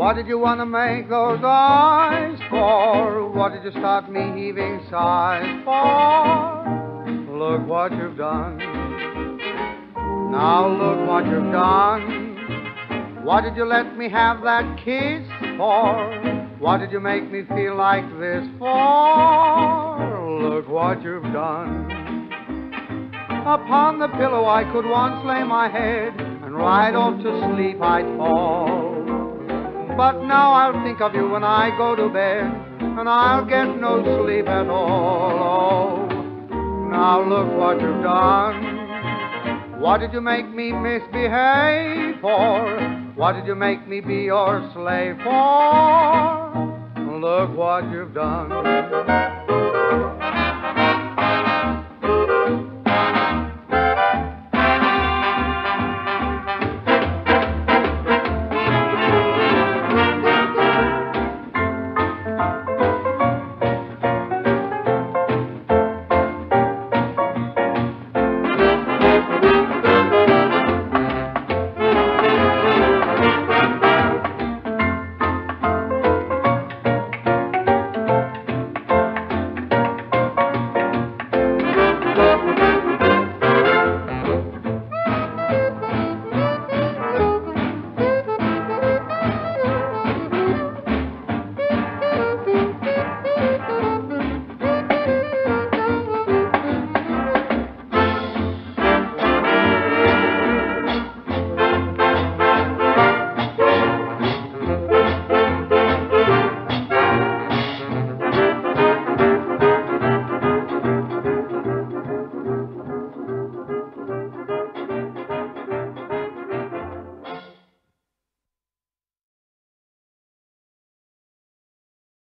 What did you want to make those eyes for? What did you start me heaving sighs for? Look what you've done. Now look what you've done. What did you let me have that kiss for? What did you make me feel like this for? Look what you've done. Upon the pillow I could once lay my head, and right off to sleep I'd fall. But now I'll think of you when I go to bed, and I'll get no sleep at all. Oh, now look what you've done. What did you make me misbehave for? What did you make me be your slave for? Look what you've done.